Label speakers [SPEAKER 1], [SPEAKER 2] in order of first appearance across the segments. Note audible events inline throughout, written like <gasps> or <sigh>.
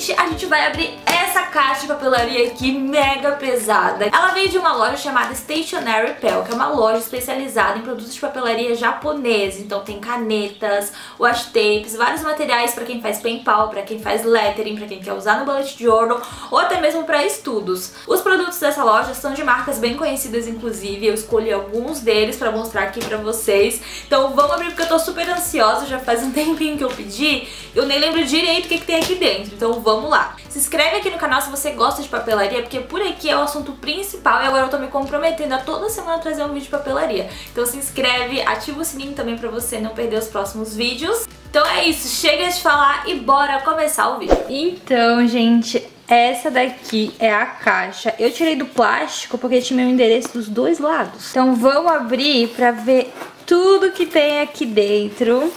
[SPEAKER 1] finalmente, a gente vai abrir essa caixa de papelaria aqui mega pesada. Ela veio de uma loja chamada Stationery Pel, que é uma loja especializada em produtos de papelaria japonesa. Então tem canetas, wash tapes, vários materiais para quem faz pal, para quem faz lettering, para quem quer usar no bullet journal ou até mesmo para estudos. Os produtos dessa loja são de marcas bem conhecidas, inclusive. Eu escolhi alguns deles para mostrar aqui para vocês. Então vamos abrir porque eu tô super ansiosa, já faz um <laughs> tempinho que eu pedi. Eu nem lembro direito o que, que tem aqui dentro, então vamos lá. Se inscreve aqui no canal se você gosta de papelaria, porque por aqui é o assunto principal e agora eu tô me comprometendo a toda semana trazer um vídeo de papelaria. Então se inscreve, ativa o sininho também pra você não perder os próximos vídeos. Então é isso, chega de falar e bora começar o vídeo.
[SPEAKER 2] Então, gente, essa daqui é a caixa. Eu tirei do plástico porque tinha meu endereço dos dois lados. Então vamos abrir pra ver tudo que tem aqui dentro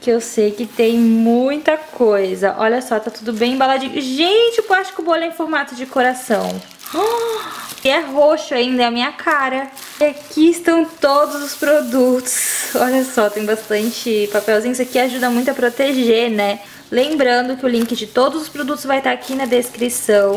[SPEAKER 2] que eu sei que tem muita coisa. Olha só, tá tudo bem embaladinho. Gente, o plástico bolha é em formato de coração. <gasps> e é roxo ainda, é a minha cara. E aqui estão todos os produtos. Olha só, tem bastante papelzinho. Isso aqui ajuda muito a proteger, né? Lembrando que o link de todos os produtos vai estar aqui na descrição.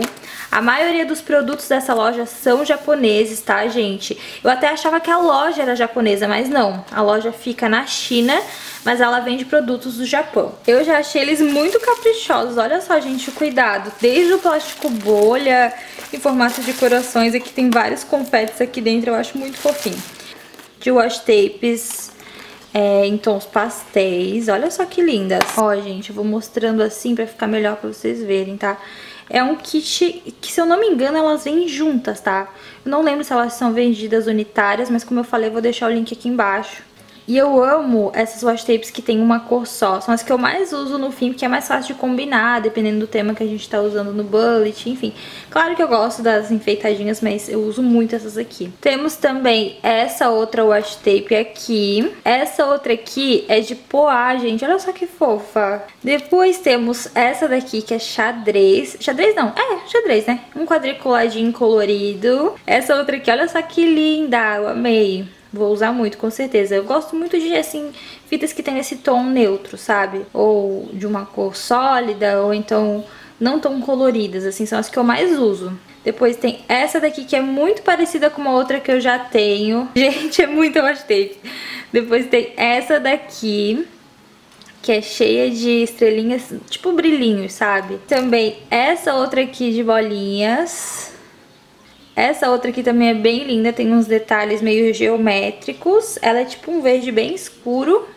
[SPEAKER 2] A maioria dos produtos dessa loja são japoneses, tá, gente? Eu até achava que a loja era japonesa, mas não. A loja fica na China, mas ela vende produtos do Japão. Eu já achei eles muito caprichosos. Olha só, gente, o cuidado. Desde o plástico bolha, em formato de corações. Aqui tem vários confetes aqui dentro, eu acho muito fofinho. De wash tapes, é, em tons pastéis. Olha só que lindas. Ó, gente, eu vou mostrando assim pra ficar melhor pra vocês verem, tá? É um kit que, se eu não me engano, elas vêm juntas, tá? Eu não lembro se elas são vendidas unitárias, mas como eu falei, eu vou deixar o link aqui embaixo. E eu amo essas wash tapes que tem uma cor só. São as que eu mais uso no fim, porque é mais fácil de combinar, dependendo do tema que a gente tá usando no bullet, enfim. Claro que eu gosto das enfeitadinhas, mas eu uso muito essas aqui. Temos também essa outra wash tape aqui. Essa outra aqui é de poá, gente. Olha só que fofa. Depois temos essa daqui, que é xadrez. Xadrez não, é xadrez, né? Um quadriculadinho colorido. Essa outra aqui, olha só que linda, eu amei. Vou usar muito, com certeza. Eu gosto muito de, assim, fitas que tem esse tom neutro, sabe? Ou de uma cor sólida, ou então não tão coloridas, assim, são as que eu mais uso. Depois tem essa daqui que é muito parecida com uma outra que eu já tenho. <laughs> Gente, é muito tape. Depois tem essa daqui, que é cheia de estrelinhas, tipo brilhinhos, sabe? Também essa outra aqui de bolinhas. Essa outra aqui também é bem linda, tem uns detalhes meio geométricos. Ela é tipo um verde bem escuro.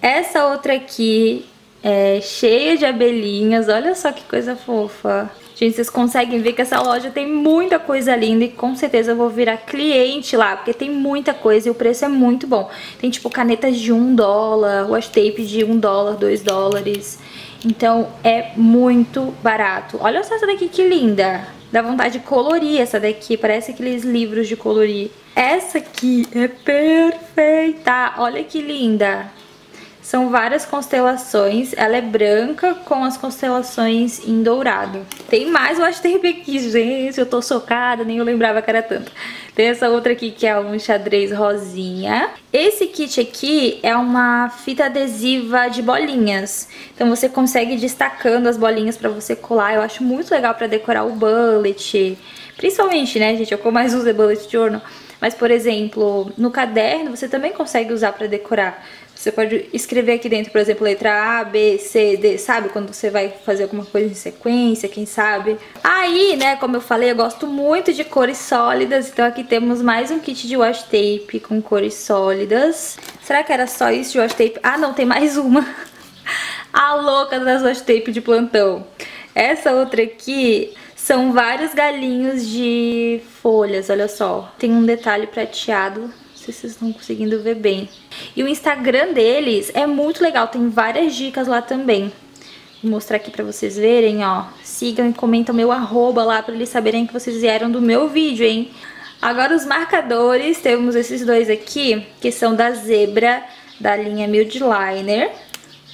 [SPEAKER 2] Essa outra aqui é cheia de abelhinhas, olha só que coisa fofa. Gente, vocês conseguem ver que essa loja tem muita coisa linda e com certeza eu vou virar cliente lá, porque tem muita coisa e o preço é muito bom. Tem tipo canetas de um dólar, wash tape de um dólar, dois dólares. Então é muito barato. Olha só essa daqui que linda. Dá vontade de colorir essa daqui, parece aqueles livros de colorir. Essa aqui é perfeita, olha que linda. São várias constelações, ela é branca com as constelações em dourado. Tem mais wash tape aqui, gente, eu tô socada, nem eu lembrava que era tanto. Tem essa outra aqui que é um xadrez rosinha. Esse kit aqui é uma fita adesiva de bolinhas. Então você consegue ir destacando as bolinhas pra você colar. Eu acho muito legal pra decorar o bullet. Principalmente, né, gente, é que eu mais uso é bullet journal. Mas, por exemplo, no caderno você também consegue usar pra decorar. Você pode escrever aqui dentro, por exemplo, letra A, B, C, D, sabe? Quando você vai fazer alguma coisa em sequência, quem sabe. Aí, né, como eu falei, eu gosto muito de cores sólidas, então aqui temos mais um kit de wash tape com cores sólidas. Será que era só isso de wash tape? Ah, não, tem mais uma. <laughs> A louca das wash tape de plantão. Essa outra aqui são vários galinhos de folhas, olha só. Tem um detalhe prateado se vocês estão conseguindo ver bem. E o Instagram deles é muito legal, tem várias dicas lá também. Vou mostrar aqui pra vocês verem, ó. Sigam e comentam meu arroba lá pra eles saberem que vocês vieram do meu vídeo, hein? Agora os marcadores, temos esses dois aqui, que são da Zebra, da linha Mildliner.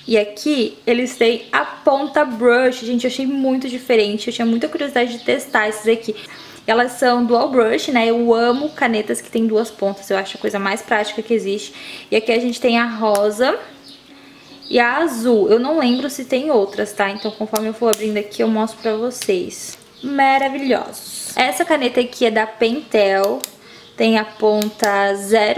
[SPEAKER 2] E aqui eles têm a ponta brush, gente, eu achei muito diferente, eu tinha muita curiosidade de testar esses aqui. Elas são dual brush, né? Eu amo canetas que tem duas pontas, eu acho a coisa mais prática que existe. E aqui a gente tem a rosa e a azul. Eu não lembro se tem outras, tá? Então conforme eu for abrindo aqui eu mostro pra vocês. Maravilhosos. Essa caneta aqui é da Pentel. Tem a ponta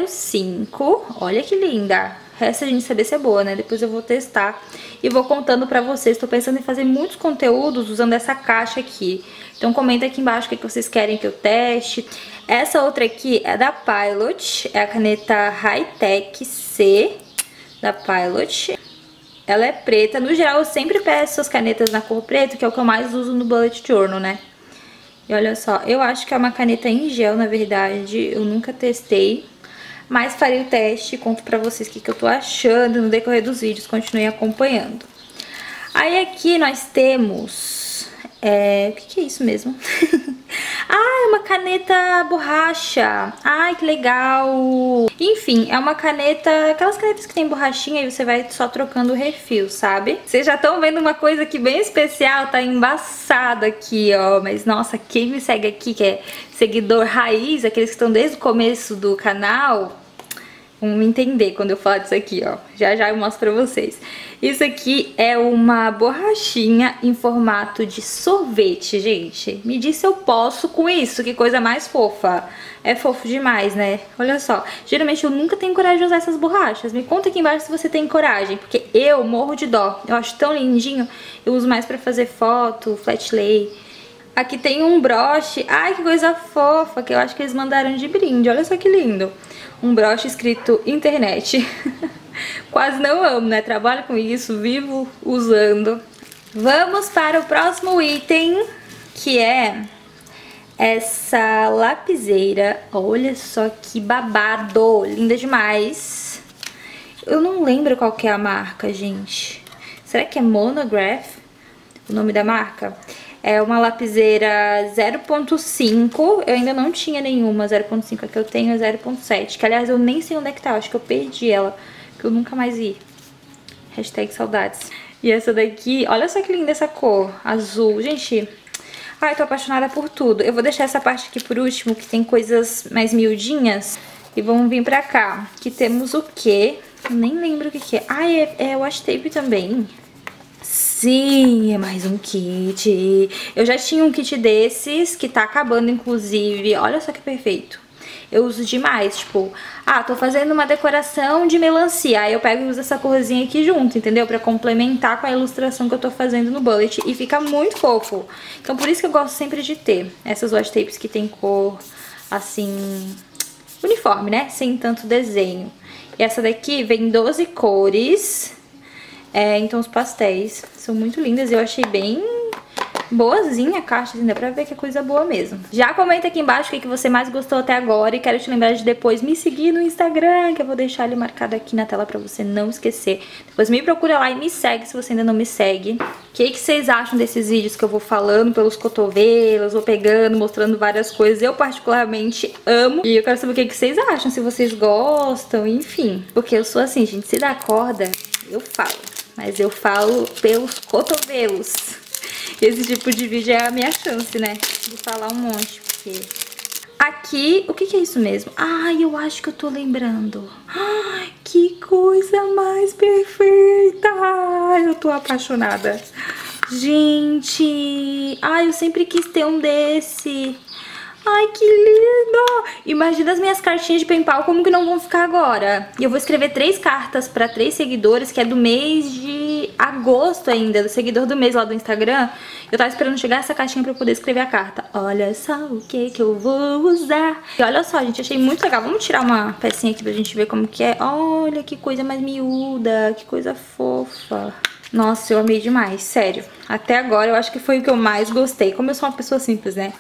[SPEAKER 2] 05. Olha que linda. Essa a gente saber se é boa, né? Depois eu vou testar e vou contando pra vocês. Tô pensando em fazer muitos conteúdos usando essa caixa aqui. Então comenta aqui embaixo o que vocês querem que eu teste. Essa outra aqui é da Pilot, é a caneta High Tech C da Pilot. Ela é preta. No geral, eu sempre peço as canetas na cor preta, que é o que eu mais uso no Bullet Journal, né? E olha só, eu acho que é uma caneta em gel, na verdade. Eu nunca testei. Mas farei o teste e conto pra vocês o que, que eu tô achando no decorrer dos vídeos. Continue acompanhando. Aí aqui nós temos... É, o que, que é isso mesmo? <laughs> ah, é uma caneta borracha. Ai, que legal. Enfim, é uma caneta, aquelas canetas que tem borrachinha e você vai só trocando o refil, sabe? Vocês já estão vendo uma coisa aqui bem especial, tá embaçado aqui, ó. Mas nossa, quem me segue aqui, que é seguidor raiz, aqueles que estão desde o começo do canal, vão me entender quando eu falar disso aqui, ó. Já já eu mostro pra vocês. Isso aqui é uma borrachinha em formato de sorvete, gente. Me diz se eu posso com isso, que coisa mais fofa. É fofo demais, né? Olha só. Geralmente eu nunca tenho coragem de usar essas borrachas. Me conta aqui embaixo se você tem coragem, porque eu morro de dó. Eu acho tão lindinho. Eu uso mais pra fazer foto, flat lay. Aqui tem um broche. Ai, que coisa fofa, que eu acho que eles mandaram de brinde. Olha só que lindo um broche escrito internet. <laughs> Quase não amo, né? Trabalho com isso, vivo usando. Vamos para o próximo item, que é essa lapiseira. Olha só que babado, linda demais. Eu não lembro qual que é a marca, gente. Será que é Monograph o nome da marca? É uma lapiseira 0.5, eu ainda não tinha nenhuma 0.5, a que eu tenho é 0.7, que aliás eu nem sei onde é que tá, acho que eu perdi ela, que eu nunca mais vi. Hashtag saudades. E essa daqui, olha só que linda essa cor, azul. Gente, ai, tô apaixonada por tudo. Eu vou deixar essa parte aqui por último, que tem coisas mais miudinhas. E vamos vir pra cá, que temos o quê? Nem lembro o que que é. Ah, é, é washi tape também. Sim, é mais um kit. Eu já tinha um kit desses, que tá acabando, inclusive. Olha só que perfeito. Eu uso demais, tipo, ah, tô fazendo uma decoração de melancia, aí eu pego e uso essa corzinha aqui junto, entendeu? Pra complementar com a ilustração que eu tô fazendo no bullet e fica muito fofo. Então por isso que eu gosto sempre de ter essas washi tapes que tem cor, assim, uniforme, né? Sem tanto desenho. E essa daqui vem 12 cores, é, então os pastéis são muito lindas, eu achei bem boazinha a caixa, assim, dá pra ver que é coisa boa mesmo. Já comenta aqui embaixo o que, que você mais gostou até agora e quero te lembrar de depois me seguir no Instagram, que eu vou deixar ele marcado aqui na tela pra você não esquecer. Depois me procura lá e me segue se você ainda não me segue. O que, que vocês acham desses vídeos que eu vou falando pelos cotovelos, vou pegando, mostrando várias coisas. Eu particularmente amo e eu quero saber o que, que vocês acham, se vocês gostam, enfim. Porque eu sou assim, gente, se dá corda, eu falo mas eu falo pelos cotovelos. Esse tipo de vídeo é a minha chance, né? De falar um monte, porque... Aqui, o que, que é isso mesmo? Ai, eu acho que eu tô lembrando. Ai, que coisa mais perfeita! Ai, eu tô apaixonada. Gente, ai, eu sempre quis ter um desse. Ai, que lindo! Imagina as minhas cartinhas de penpal como que não vão ficar agora. E eu vou escrever três cartas para três seguidores, que é do mês de agosto ainda, do seguidor do mês lá do Instagram. Eu tava esperando chegar essa caixinha pra eu poder escrever a carta. Olha só o que que eu vou usar. E olha só, gente, achei muito legal. Vamos tirar uma pecinha aqui pra gente ver como que é. Olha que coisa mais miúda, que coisa fofa. Nossa, eu amei demais, sério. Até agora eu acho que foi o que eu mais gostei. Como eu sou uma pessoa simples, né?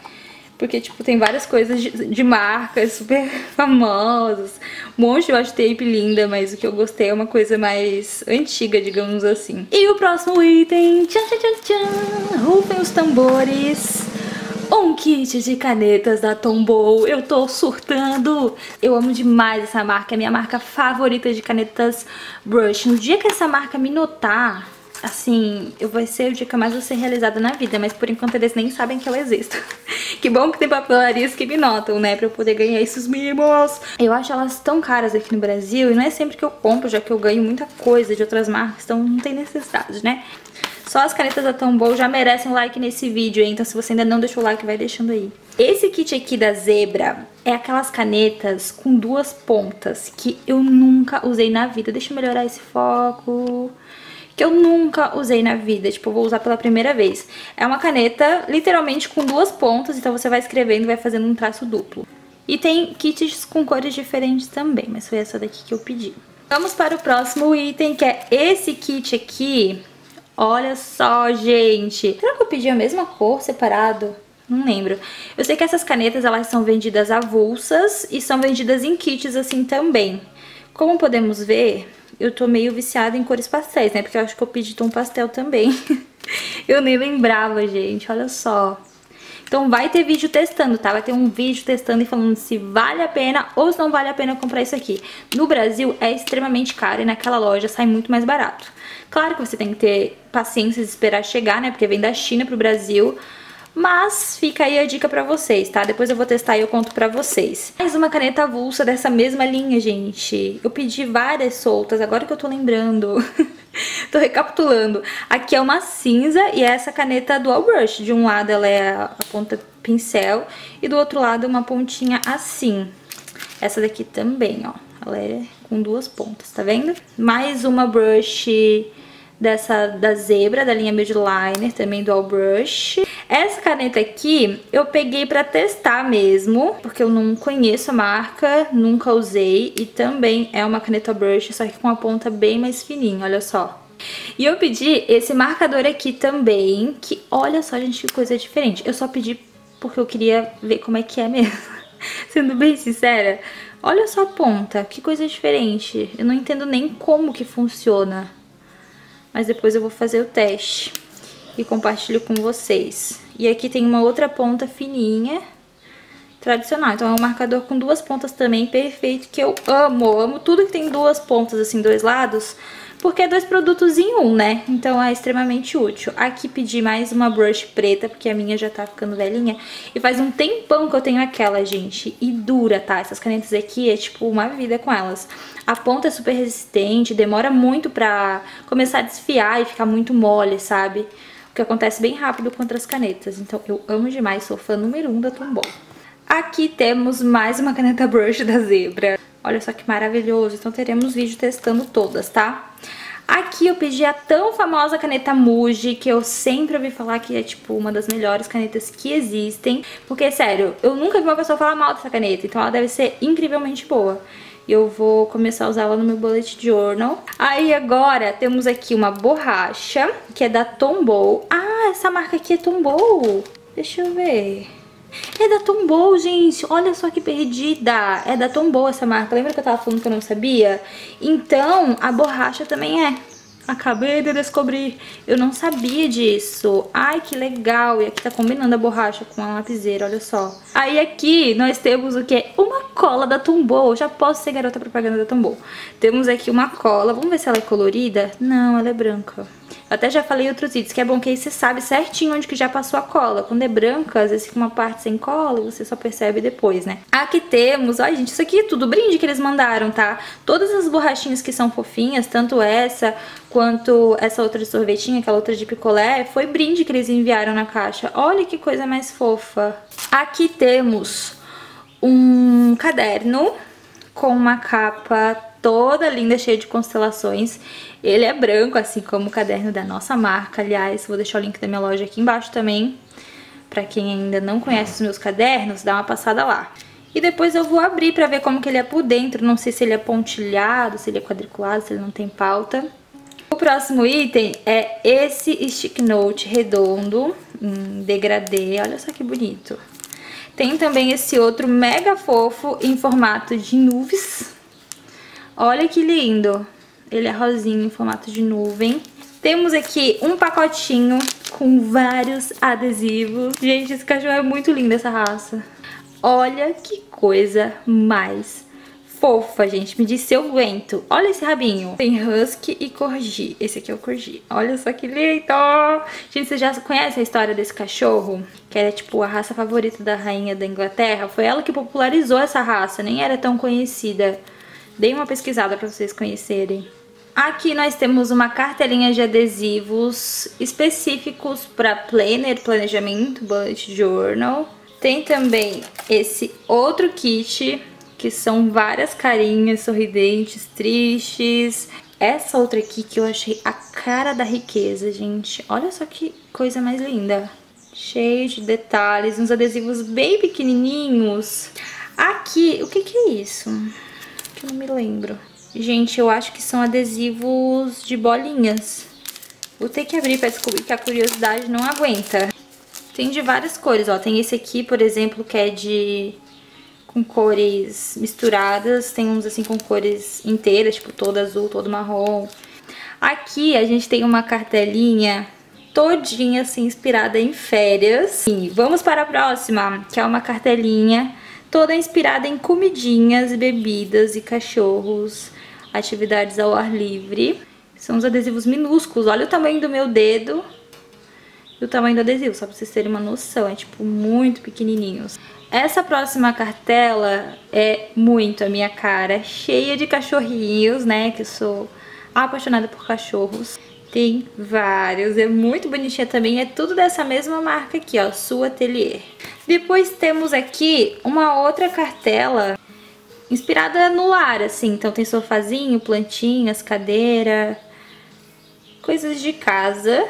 [SPEAKER 2] Porque, tipo, tem várias coisas de, de marcas super <laughs> famosas. Um monte de washi tape linda, mas o que eu gostei é uma coisa mais antiga, digamos assim. E o próximo item, tchan, tchan, tchan, tchan, rufem os tambores. Um kit de canetas da Tombow, eu tô surtando. Eu amo demais essa marca, é minha marca favorita de canetas brush. No dia que essa marca me notar, assim, eu vai ser o dia que eu mais vou ser realizada na vida, mas por enquanto eles nem sabem que eu existo. <laughs> que bom que tem papelarias que me notam, né, pra eu poder ganhar esses mimos. Eu acho elas tão caras aqui no Brasil e não é sempre que eu compro, já que eu ganho muita coisa de outras marcas, então não tem necessidade, né. Só as canetas da Tombow já merecem um like nesse vídeo, hein? então se você ainda não deixou o like, vai deixando aí. Esse kit aqui da Zebra é aquelas canetas com duas pontas que eu nunca usei na vida. Deixa eu melhorar esse foco que eu nunca usei na vida, tipo, vou usar pela primeira vez. É uma caneta literalmente com duas pontas, então você vai escrevendo e vai fazendo um traço duplo. E tem kits com cores diferentes também, mas foi essa daqui que eu pedi. Vamos para o próximo item, que é esse kit aqui. Olha só, gente. Será que eu pedi a mesma cor separado? Não lembro. Eu sei que essas canetas, elas são vendidas avulsas e são vendidas em kits assim também. Como podemos ver, eu tô meio viciada em cores pastéis, né? Porque eu acho que eu pedi tom pastel também. <laughs> eu nem lembrava, gente, olha só. Então vai ter vídeo testando, tá? Vai ter um vídeo testando e falando se vale a pena ou se não vale a pena comprar isso aqui. No Brasil é extremamente caro e naquela loja sai muito mais barato. Claro que você tem que ter paciência de esperar chegar, né? Porque vem da China pro Brasil. Mas fica aí a dica pra vocês, tá? Depois eu vou testar e eu conto pra vocês. Mais uma caneta avulsa dessa mesma linha, gente. Eu pedi várias soltas, agora que eu tô lembrando. <laughs> tô recapitulando. Aqui é uma cinza e é essa caneta Dual Brush. De um lado ela é a ponta pincel e do outro lado uma pontinha assim. Essa daqui também, ó. Ela é com duas pontas, tá vendo? Mais uma brush dessa da Zebra, da linha Midliner, também do All Brush. Essa caneta aqui eu peguei pra testar mesmo, porque eu não conheço a marca, nunca usei. E também é uma caneta brush, só que com a ponta bem mais fininha, olha só. E eu pedi esse marcador aqui também, que olha só, gente, que coisa diferente. Eu só pedi porque eu queria ver como é que é mesmo. <laughs> Sendo bem sincera, olha só a ponta, que coisa diferente. Eu não entendo nem como que funciona mas depois eu vou fazer o teste e compartilho com vocês. E aqui tem uma outra ponta fininha, tradicional. Então é um marcador com duas pontas também, perfeito, que eu amo. Amo tudo que tem duas pontas, assim, dois lados, porque é dois produtos em um, né? Então é extremamente útil. Aqui pedi mais uma brush preta, porque a minha já tá ficando velhinha. E faz um tempão que eu tenho aquela, gente. E dura, tá? Essas canetas aqui é tipo uma vida com elas. A ponta é super resistente, demora muito pra começar a desfiar e ficar muito mole, sabe? O que acontece bem rápido com outras canetas. Então eu amo demais, sou fã número um da Tombow. Aqui temos mais uma caneta brush da Zebra. Olha só que maravilhoso. Então teremos vídeo testando todas, tá? Aqui eu pedi a tão famosa caneta Muji, que eu sempre ouvi falar que é, tipo, uma das melhores canetas que existem. Porque, sério, eu nunca vi uma pessoa falar mal dessa caneta, então ela deve ser incrivelmente boa. E eu vou começar a usá-la no meu bullet journal. Aí agora temos aqui uma borracha, que é da Tombow. Ah, essa marca aqui é Tombow. Deixa eu ver... É da Tombow, gente. Olha só que perdida. É da Tombow essa marca. Lembra que eu tava falando que eu não sabia? Então, a borracha também é. Acabei de descobrir. Eu não sabia disso. Ai, que legal. E aqui tá combinando a borracha com a lapiseira, olha só. Aí aqui nós temos o que? Uma cola da Tombow. Já posso ser garota propaganda da Tombow. Temos aqui uma cola. Vamos ver se ela é colorida. Não, ela é branca. Eu até já falei em outros vídeos que é bom que aí você sabe certinho onde que já passou a cola. Quando é branca, às vezes fica uma parte sem cola, você só percebe depois, né? Aqui temos, olha gente, isso aqui é tudo brinde que eles mandaram, tá? Todas as borrachinhas que são fofinhas, tanto essa quanto essa outra de aquela outra de picolé, foi brinde que eles enviaram na caixa. Olha que coisa mais fofa. Aqui temos um caderno com uma capa toda linda, cheia de constelações. Ele é branco, assim como o caderno da nossa marca, aliás, vou deixar o link da minha loja aqui embaixo também. Pra quem ainda não conhece os meus cadernos, dá uma passada lá. E depois eu vou abrir pra ver como que ele é por dentro, não sei se ele é pontilhado, se ele é quadriculado, se ele não tem pauta. Próximo item é esse stick note redondo, em degradê, olha só que bonito. Tem também esse outro mega fofo em formato de nuvens. Olha que lindo. Ele é rosinho em formato de nuvem. Temos aqui um pacotinho com vários adesivos. Gente, esse cachorro é muito lindo, essa raça. Olha que coisa mais fofa, gente. Me diz se eu aguento. Olha esse rabinho. Tem husky e corgi. Esse aqui é o corgi. Olha só que lindo. Gente, você já conhece a história desse cachorro? Que era, tipo, a raça favorita da rainha da Inglaterra. Foi ela que popularizou essa raça. Nem era tão conhecida. Dei uma pesquisada pra vocês conhecerem. Aqui nós temos uma cartelinha de adesivos específicos para planner, planejamento, bullet journal. Tem também esse outro kit, que são várias carinhas sorridentes, tristes. Essa outra aqui que eu achei a cara da riqueza, gente. Olha só que coisa mais linda. Cheio de detalhes, uns adesivos bem pequenininhos. Aqui, o que que é isso? Que eu não me lembro. Gente, eu acho que são adesivos de bolinhas. Vou ter que abrir pra descobrir que a curiosidade não aguenta. Tem de várias cores, ó. Tem esse aqui, por exemplo, que é de... com cores misturadas. Tem uns assim com cores inteiras, tipo todo azul, todo marrom. Aqui a gente tem uma cartelinha todinha assim inspirada em férias. E vamos para a próxima, que é uma cartelinha toda inspirada em comidinhas, bebidas e cachorros atividades ao ar livre. São os adesivos minúsculos, olha o tamanho do meu dedo e o tamanho do adesivo, só pra vocês terem uma noção, é tipo muito pequenininhos. Essa próxima cartela é muito a minha cara, cheia de cachorrinhos, né, que eu sou apaixonada por cachorros. Tem vários, é muito bonitinha também, é tudo dessa mesma marca aqui, ó, Sua Atelier. Depois temos aqui uma outra cartela inspirada no lar, assim. Então tem sofazinho, plantinhas, cadeira, coisas de casa.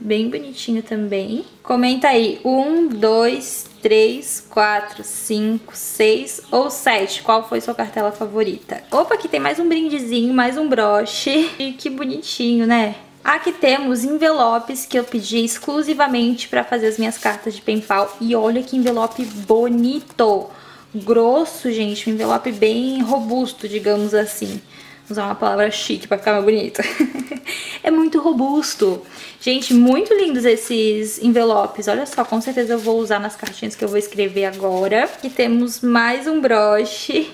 [SPEAKER 2] Bem bonitinho também. Comenta aí, um, dois, três, quatro, cinco, seis ou sete. Qual foi sua cartela favorita? Opa, aqui tem mais um brindezinho, mais um broche. E que bonitinho, né? Aqui temos envelopes que eu pedi exclusivamente para fazer as minhas cartas de penpal. E olha que envelope bonito! grosso, gente, um envelope bem robusto, digamos assim. Vou usar uma palavra chique pra ficar mais bonito. <laughs> é muito robusto. Gente, muito lindos esses envelopes. Olha só, com certeza eu vou usar nas cartinhas que eu vou escrever agora. Aqui temos mais um broche.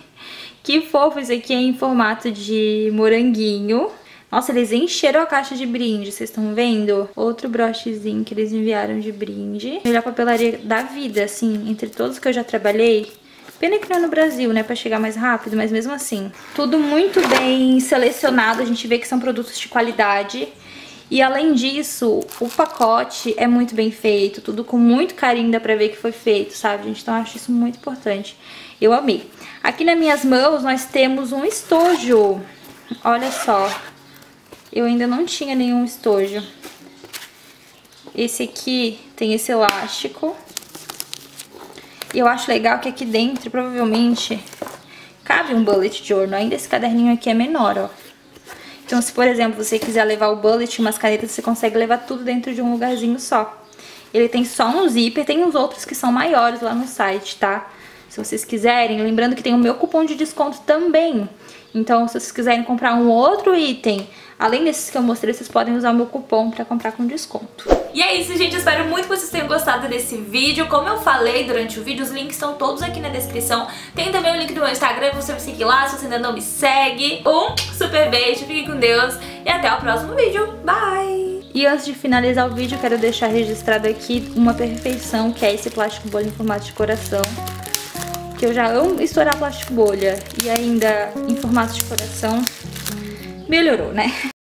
[SPEAKER 2] Que fofo, esse aqui é em formato de moranguinho. Nossa, eles encheram a caixa de brinde, vocês estão vendo? Outro brochezinho que eles enviaram de brinde. Melhor papelaria da vida, assim, entre todos que eu já trabalhei. Pena que não é no Brasil, né, pra chegar mais rápido, mas mesmo assim. Tudo muito bem selecionado, a gente vê que são produtos de qualidade. E além disso, o pacote é muito bem feito, tudo com muito carinho, dá pra ver que foi feito, sabe, gente? Então eu acho isso muito importante. Eu amei. Aqui nas minhas mãos nós temos um estojo. Olha só. Eu ainda não tinha nenhum estojo. Esse aqui tem esse elástico. E eu acho legal que aqui dentro, provavelmente, cabe um bullet journal. Ainda esse caderninho aqui é menor, ó. Então, se, por exemplo, você quiser levar o bullet e umas canetas, você consegue levar tudo dentro de um lugarzinho só. Ele tem só um zíper, tem uns outros que são maiores lá no site, tá? Se vocês quiserem, lembrando que tem o meu cupom de desconto também. Então, se vocês quiserem comprar um outro item, além desses que eu mostrei, vocês podem usar o meu cupom pra comprar com desconto.
[SPEAKER 1] E é isso, gente. Espero muito que vocês tenham gostado desse vídeo. Como eu falei durante o vídeo, os links estão todos aqui na descrição. Tem também o link do meu Instagram, você vai seguir lá se você ainda não me segue. Um super beijo, fiquem com Deus e até o próximo vídeo. Bye!
[SPEAKER 2] E antes de finalizar o vídeo, quero deixar registrado aqui uma perfeição, que é esse plástico bolha em formato de coração que eu já amo estourar plástico bolha e ainda em formato de coração, melhorou, né?